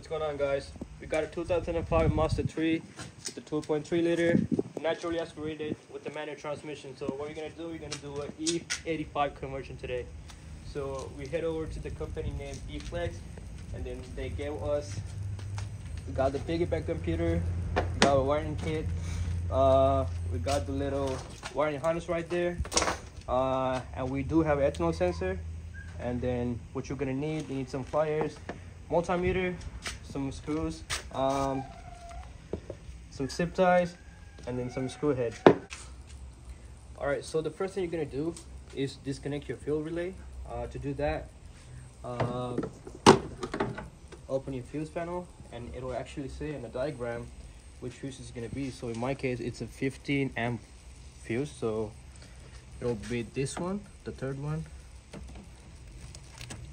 What's going on guys? We got a 2005 Mazda 3 with the 2.3 liter, naturally aspirated with the manual transmission. So what we're gonna do, we're gonna do an E85 conversion today. So we head over to the company named eFlex and then they gave us, we got the piggyback computer, we got a wiring kit, uh, we got the little wiring harness right there, uh, and we do have an ethanol sensor. And then what you're gonna need, you need some pliers, multimeter, some screws, um, some zip ties, and then some screw head. All right, so the first thing you're gonna do is disconnect your fuel relay. Uh, to do that, uh, open your fuse panel, and it'll actually say in the diagram which fuse is gonna be. So in my case, it's a 15 amp fuse, so it'll be this one, the third one.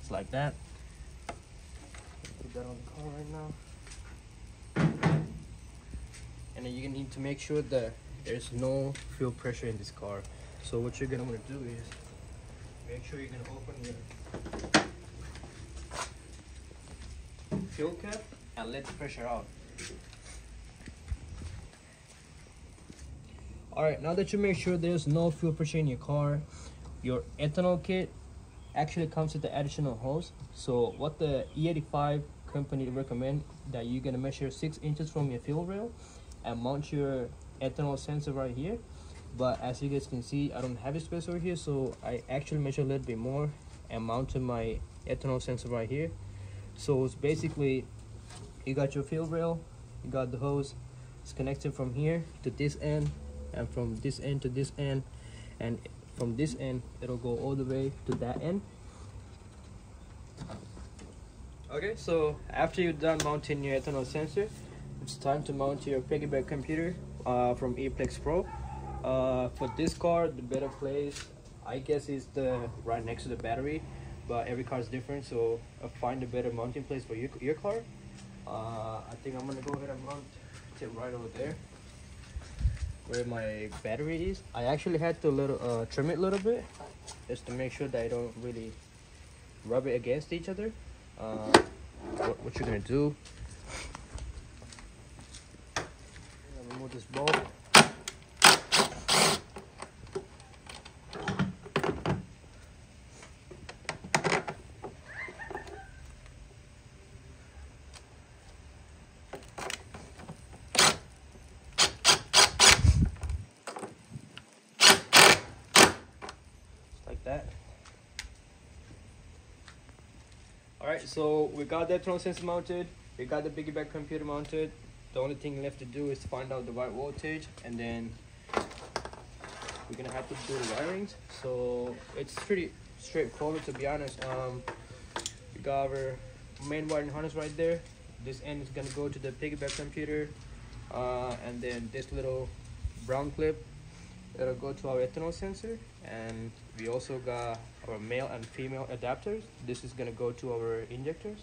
It's like that that on the car right now. And then you need to make sure that there's no fuel pressure in this car. So what you're gonna wanna do is make sure you're gonna open your fuel cap and let the pressure out. Alright, now that you make sure there's no fuel pressure in your car, your ethanol kit actually comes with the additional hose. So what the E85 company recommend that you're gonna measure six inches from your fuel rail and mount your ethanol sensor right here. But as you guys can see I don't have a space over here so I actually measure a little bit more and mounted my ethanol sensor right here. So it's basically you got your fuel rail you got the hose it's connected from here to this end and from this end to this end and from this end it'll go all the way to that end Okay, so after you're done mounting your ethanol sensor, it's time to mount your piggyback computer uh, from eFlex Pro. Uh, for this car, the better place, I guess, is the right next to the battery, but every car is different, so uh, find a better mounting place for your, your car. Uh, I think I'm gonna go ahead and mount it right over there where my battery is. I actually had to little uh, trim it a little bit just to make sure that I don't really rub it against each other uh, what, what, you're gonna do. Remove this bolt. like that. All right so we got the ethanol sensor mounted we got the piggyback computer mounted. The only thing left to do is find out the right voltage and then we're gonna have to do the wirings. So it's pretty straightforward to be honest. Um we got our main wiring harness right there. This end is gonna go to the piggyback computer uh, and then this little brown clip. It'll go to our ethanol sensor and we also got our male and female adapters. This is to go to our injectors.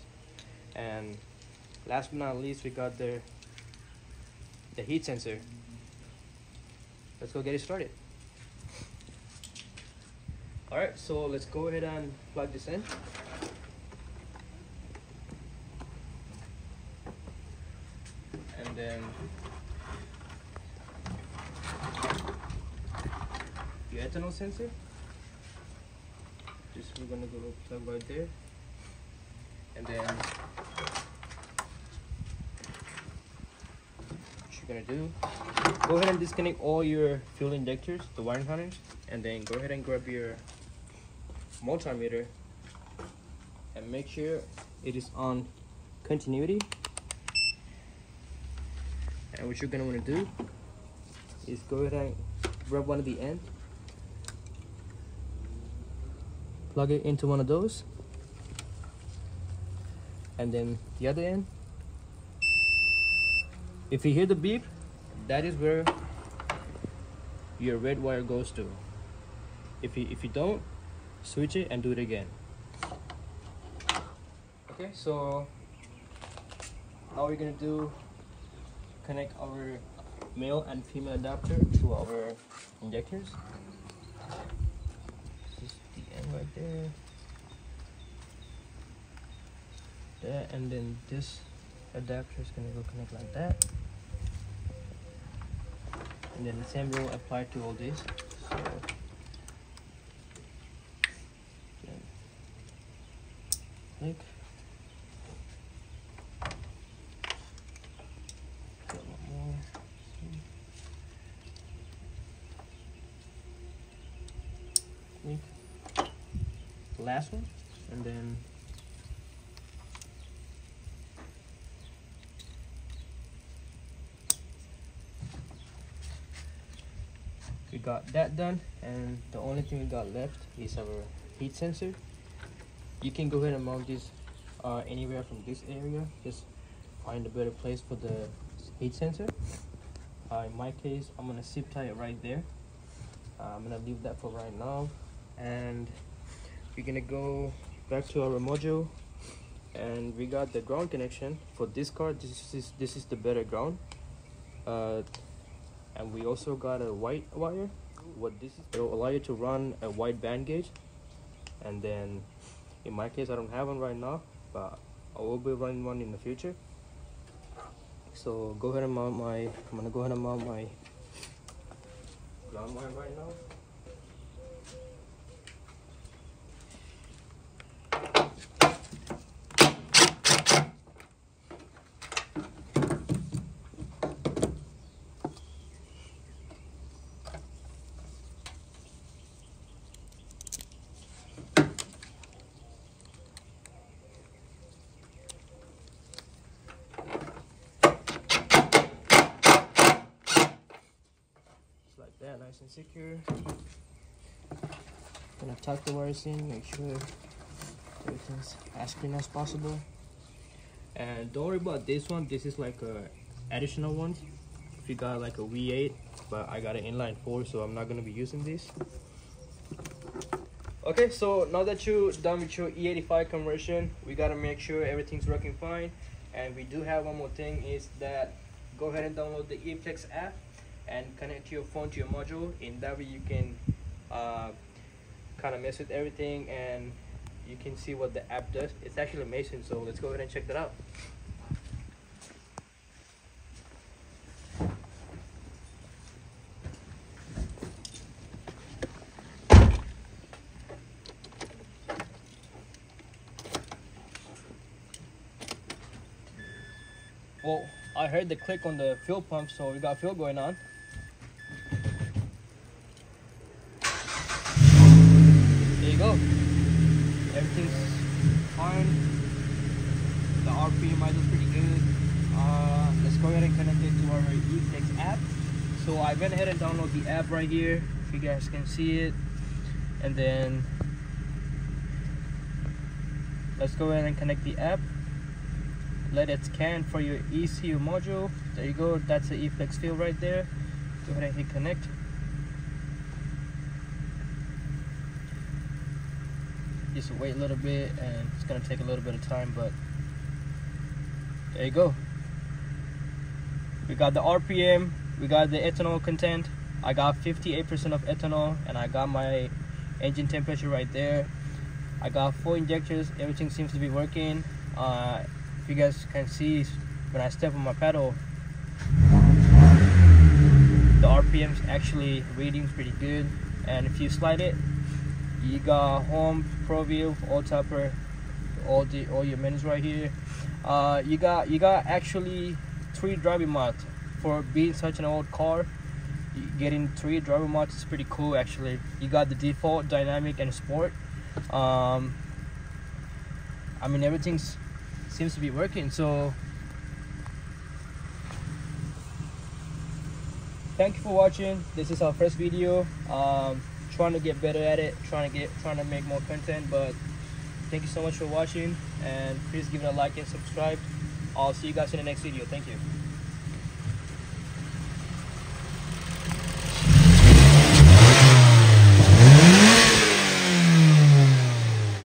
And last but not least we got the the heat sensor. Let's go get it started. All right so let's go ahead and plug this in. And then your ethanol sensor just we're gonna go plug right there. And then what you're gonna do go ahead and disconnect all your fuel injectors the wiring harness and then go ahead and grab your multimeter and make sure it is on continuity. And what you're gonna want to do is go ahead and grab one of the ends plug it into one of those. And then the other end. If you hear the beep that is where your red wire goes to. If you if you don't switch it and do it again. Okay so now we're gonna do connect our male and female adapter to our injectors right there. That and then this adapter is gonna go connect like that. And then the same rule apply to all these so click. Click last one and then we got that done and the only thing we got left is our heat sensor. You can go ahead and mount this uh, anywhere from this area. Just find a better place for the heat sensor. Uh, in my case I'm gonna zip tie it right there. Uh, I'm gonna leave that for right now. And we're gonna go back to our module and we got the ground connection for this card this is this is the better ground. Uh, and we also got a white wire. What this is it'll allow you to run a wide band gauge. And then in my case I don't have one right now but I will be running one in the future. So go ahead and mount my I'm gonna go ahead and mount my ground wire right now like that, nice and secure. Gonna tuck the wires in, make sure everything's as clean as possible. And don't worry about this one, this is like a additional one. If you got like a V8, but I got an inline 4, so I'm not gonna be using this. Okay, so now that you're done with your E85 conversion, we gotta make sure everything's working fine. And we do have one more thing is that go ahead and download the eFlex app and connect your phone to your module. In that way you can uh, kind of mess with everything and you can see what the app does. It's actually amazing so let's go ahead and check that out. Well I heard the click on the fuel pump so we got fuel going on There you go. Everything's fine. The Look pretty good. Uh, let's go ahead and connect it to our eFlex app. So I went ahead and download the app right here. If you guys can see it. And then let's go ahead and connect the app. Let it scan for your ECU module. There you go. That's the eFlex field right there. Go ahead and hit connect. just wait a little bit and it's gonna take a little bit of time but there you go. We got the RPM we got the ethanol content. I got 58% of ethanol and I got my engine temperature right there. I got four injectors everything seems to be working. Uh, if you guys can see when I step on my pedal the RPM's actually reading pretty good. And if you slide it you got home ProView all topper all the all your menus right here uh, you got you got actually three driving modes for being such an old car. Getting three driving modes is pretty cool actually. You got the default dynamic and sport. Um, I mean everything seems to be working so thank you for watching. This is our first video. Um, trying to get better at it trying to get trying to make more content but thank you so much for watching and please give it a like and subscribe. I'll see you guys in the next video. Thank you